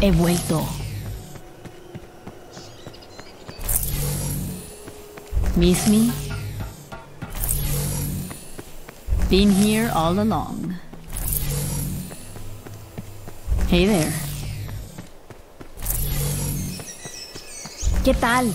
He vuelto. Miss me? Been here all along. Hey there. ¿Qué tal?